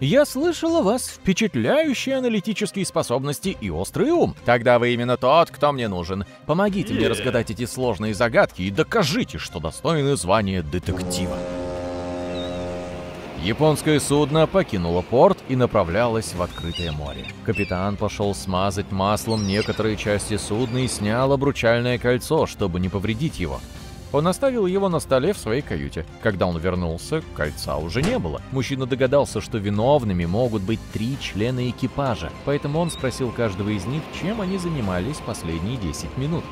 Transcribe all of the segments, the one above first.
Я слышал о вас впечатляющие аналитические способности и острый ум. Тогда вы именно тот, кто мне нужен. Помогите мне Е. разгадать эти сложные загадки и докажите, что достойны звания детектива. Японское судно покинуло порт и направлялось в открытое море. Капитан пошел смазать маслом некоторые части судна и снял обручальное кольцо, чтобы не повредить его. Он оставил его на столе в своей каюте. Когда он вернулся, кольца уже не было. Мужчина догадался, что виновными могут быть три члена экипажа, поэтому он спросил каждого из них, чем они занимались последние 10 минут.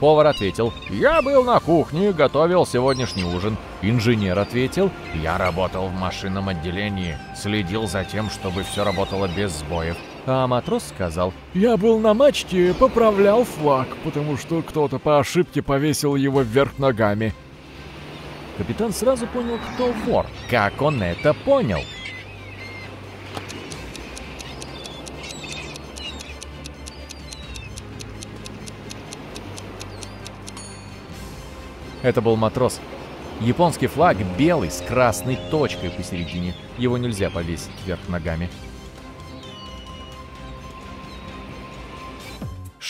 Повар ответил, «Я был на кухне, готовил сегодняшний ужин». Инженер ответил, «Я работал в машинном отделении, следил за тем, чтобы все работало без сбоев». А матрос сказал, Я был на мачте, поправлял флаг, потому что кто-то по ошибке повесил его вверх ногами. Капитан сразу понял, кто вор. Как он это понял? Это был матрос. Японский флаг белый с красной точкой посередине. Его нельзя повесить вверх ногами.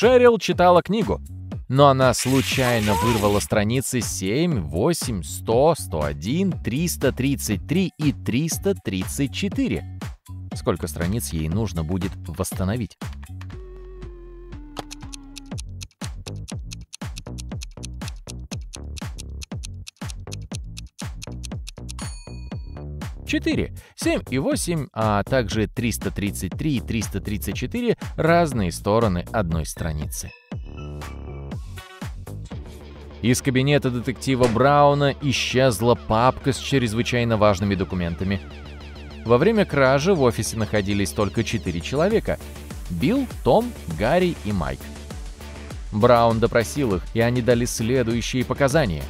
Шерил читала книгу, но она случайно вырвала страницы 7, 8, 100, 101, 333 и 334. Сколько страниц ей нужно будет восстановить? Четыре, семь и восемь, а также 333 и 334 — разные стороны одной страницы. Из кабинета детектива Брауна исчезла папка с чрезвычайно важными документами. Во время кражи в офисе находились только четыре человека — Билл, Том, Гарри и Майк. Браун допросил их, и они дали следующие показания.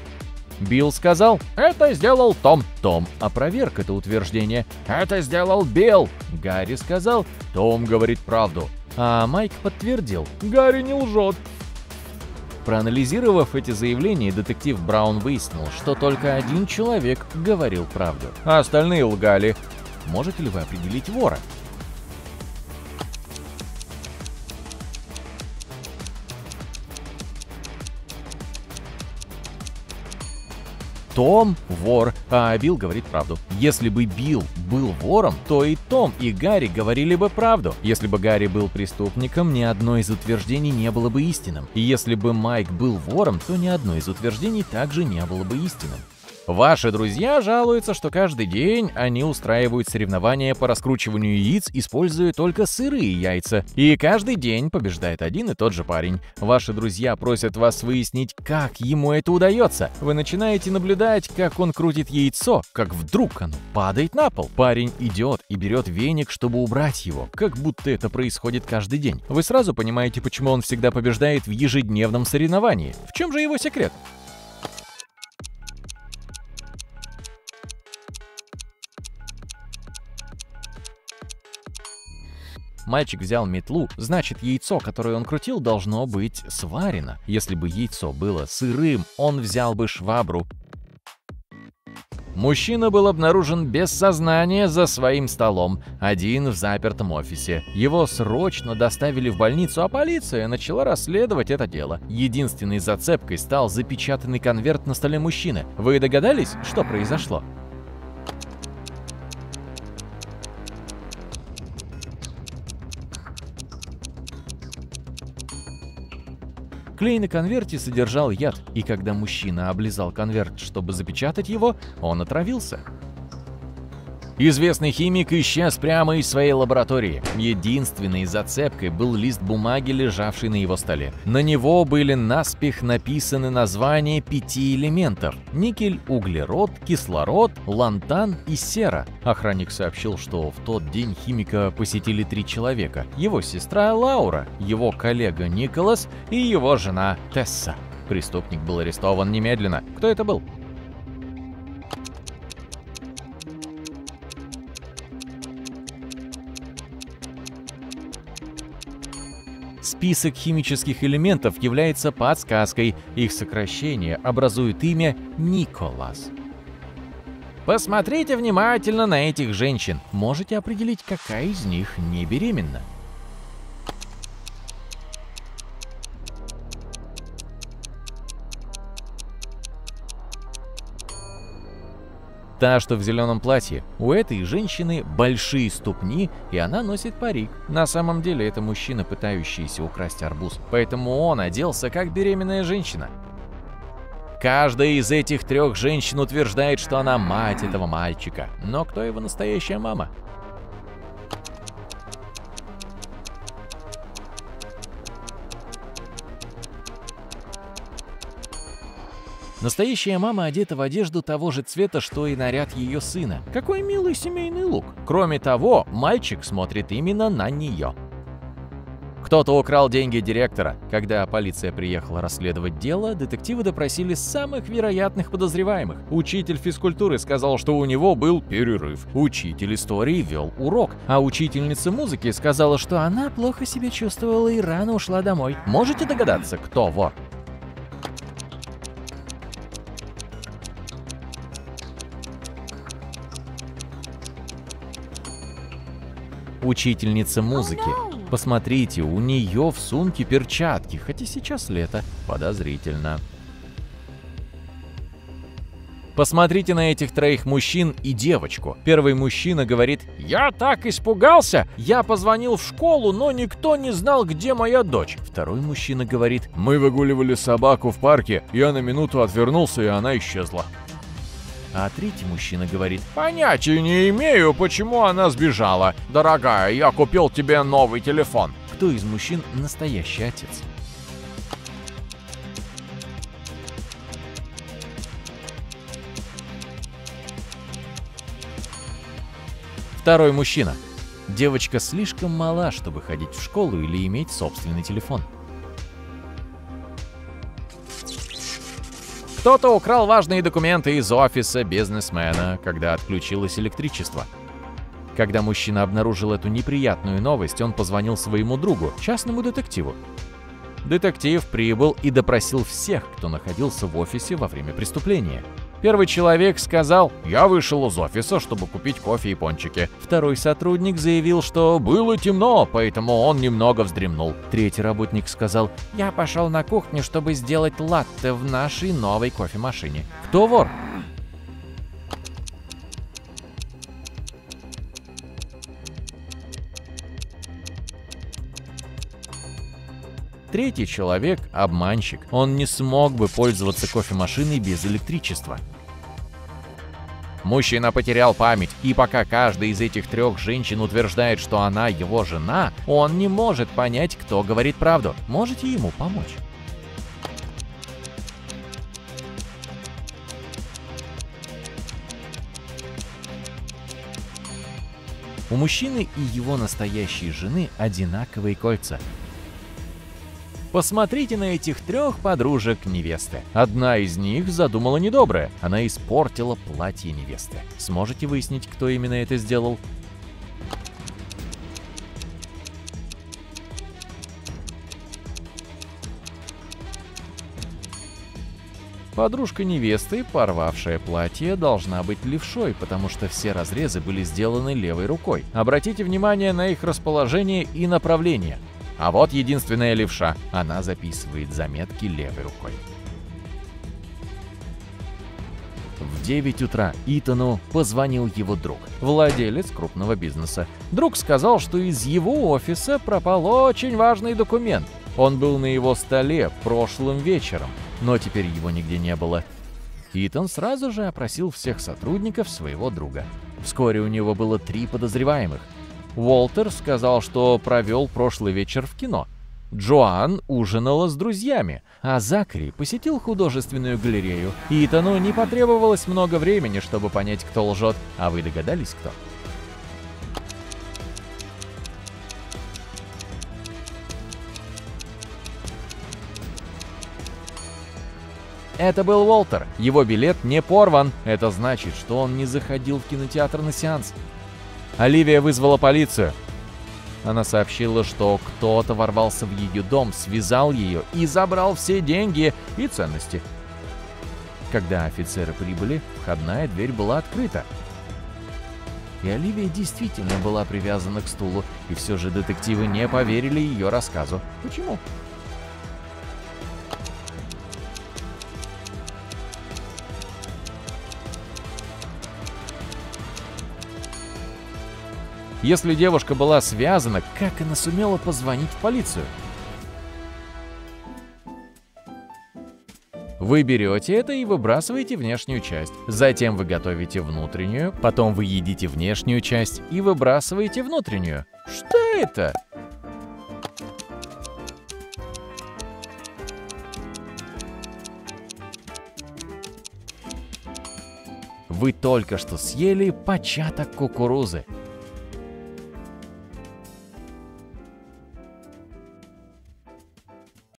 Билл сказал «Это сделал Том». Том опроверг это утверждение. «Это сделал Билл». Гарри сказал «Том говорит правду». А Майк подтвердил «Гарри не лжет». Проанализировав эти заявления, детектив Браун выяснил, что только один человек говорил правду, а остальные лгали. Можете ли вы определить вора? Том – вор, а Билл говорит правду. Если бы Билл был вором, то и Том, и Гарри говорили бы правду. Если бы Гарри был преступником, ни одно из утверждений не было бы истинным. И если бы Майк был вором, то ни одно из утверждений также не было бы истинным. Ваши друзья жалуются, что каждый день они устраивают соревнования по раскручиванию яиц, используя только сырые яйца. И каждый день побеждает один и тот же парень. Ваши друзья просят вас выяснить, как ему это удается. Вы начинаете наблюдать, как он крутит яйцо, как вдруг оно падает на пол. Парень идет и берет веник, чтобы убрать его, как будто это происходит каждый день. Вы сразу понимаете, почему он всегда побеждает в ежедневном соревновании. В чем же его секрет? Мальчик взял метлу, значит яйцо, которое он крутил, должно быть сварено. Если бы яйцо было сырым, он взял бы швабру. Мужчина был обнаружен без сознания за своим столом, один в запертом офисе. Его срочно доставили в больницу, а полиция начала расследовать это дело. Единственной зацепкой стал запечатанный конверт на столе мужчины. Вы догадались, что произошло? Клей на конверте содержал яд, и когда мужчина облизал конверт, чтобы запечатать его, он отравился. Известный химик исчез прямо из своей лаборатории. Единственной зацепкой был лист бумаги, лежавший на его столе. На него были наспех написаны названия пяти элементов – никель, углерод, кислород, лантан и сера. Охранник сообщил, что в тот день химика посетили три человека. Его сестра Лаура, его коллега Николас и его жена Тесса. Преступник был арестован немедленно. Кто это был? Список химических элементов является подсказкой. Их сокращение образует имя Николас. Посмотрите внимательно на этих женщин. Можете определить, какая из них не беременна. Та, что в зеленом платье. У этой женщины большие ступни, и она носит парик. На самом деле это мужчина, пытающийся украсть арбуз. Поэтому он оделся как беременная женщина. Каждая из этих трех женщин утверждает, что она мать этого мальчика. Но кто его настоящая мама? Настоящая мама одета в одежду того же цвета, что и наряд ее сына. Какой милый семейный лук. Кроме того, мальчик смотрит именно на нее. Кто-то украл деньги директора. Когда полиция приехала расследовать дело, детективы допросили самых вероятных подозреваемых. Учитель физкультуры сказал, что у него был перерыв. Учитель истории вел урок. А учительница музыки сказала, что она плохо себя чувствовала и рано ушла домой. Можете догадаться, кто вор? Учительница музыки. Посмотрите, у нее в сумке перчатки, хотя сейчас лето. Подозрительно. Посмотрите на этих троих мужчин и девочку. Первый мужчина говорит, «Я так испугался! Я позвонил в школу, но никто не знал, где моя дочь». Второй мужчина говорит, «Мы выгуливали собаку в парке, я на минуту отвернулся, и она исчезла». А третий мужчина говорит, «Понятия не имею, почему она сбежала. Дорогая, я купил тебе новый телефон». Кто из мужчин настоящий отец? Второй мужчина. Девочка слишком мала, чтобы ходить в школу или иметь собственный телефон. Кто-то украл важные документы из офиса бизнесмена, когда отключилось электричество. Когда мужчина обнаружил эту неприятную новость, он позвонил своему другу, частному детективу. Детектив прибыл и допросил всех, кто находился в офисе во время преступления. Первый человек сказал, «Я вышел из офиса, чтобы купить кофе и пончики». Второй сотрудник заявил, что было темно, поэтому он немного вздремнул. Третий работник сказал, «Я пошел на кухню, чтобы сделать латте в нашей новой кофемашине». Кто вор? Третий человек – обманщик. Он не смог бы пользоваться кофемашиной без электричества. Мужчина потерял память, и пока каждая из этих трех женщин утверждает, что она его жена, он не может понять, кто говорит правду. Можете ему помочь? У мужчины и его настоящей жены одинаковые кольца. Посмотрите на этих трех подружек невесты. Одна из них задумала недоброе. Она испортила платье невесты. Сможете выяснить, кто именно это сделал? Подружка невесты, порвавшая платье, должна быть левшой, потому что все разрезы были сделаны левой рукой. Обратите внимание на их расположение и направление. А вот единственная левша. Она записывает заметки левой рукой. В 9 утра Итану позвонил его друг, владелец крупного бизнеса. Друг сказал, что из его офиса пропал очень важный документ. Он был на его столе прошлым вечером, но теперь его нигде не было. Итан сразу же опросил всех сотрудников своего друга. Вскоре у него было три подозреваемых – Уолтер сказал, что провел прошлый вечер в кино. Джоан ужинала с друзьями, а Закри посетил художественную галерею. Итану не потребовалось много времени, чтобы понять, кто лжет. А вы догадались, кто? Это был Уолтер. Его билет не порван. Это значит, что он не заходил в кинотеатр на сеанс. Оливия вызвала полицию. Она сообщила, что кто-то ворвался в ее дом, связал ее и забрал все деньги и ценности. Когда офицеры прибыли, входная дверь была открыта. И Оливия действительно была привязана к стулу, и все же детективы не поверили ее рассказу. Почему? Если девушка была связана, как она сумела позвонить в полицию? Вы берете это и выбрасываете внешнюю часть. Затем вы готовите внутреннюю, потом вы едите внешнюю часть и выбрасываете внутреннюю. Что это? Вы только что съели початок кукурузы.